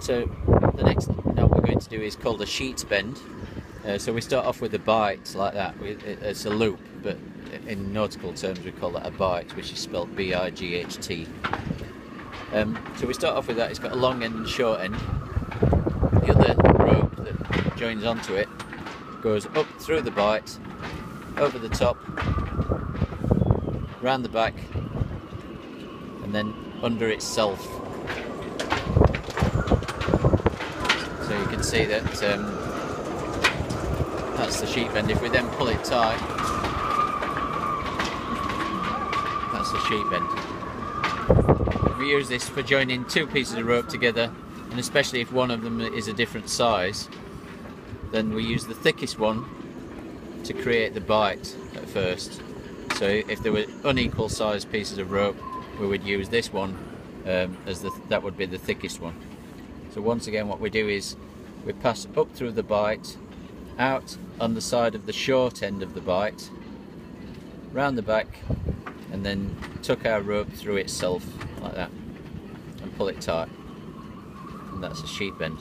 So the next knot we're going to do is called a sheets bend. Uh, so we start off with a bight like that. We, it, it's a loop, but in nautical terms we call that a bight, which is spelled B-I-G-H-T. Um, so we start off with that. It's got a long end and short end. The other rope that joins onto it goes up through the bight, over the top, round the back, and then under itself. See that um, that's the sheet bend. If we then pull it tight, that's the sheet bend. We use this for joining two pieces of rope together, and especially if one of them is a different size, then we use the thickest one to create the bight at first. So if there were unequal sized pieces of rope, we would use this one um, as the, that would be the thickest one. So once again what we do is we pass up through the bight, out on the side of the short end of the bight, round the back and then tuck our rope through itself like that and pull it tight and that's a sheet bend.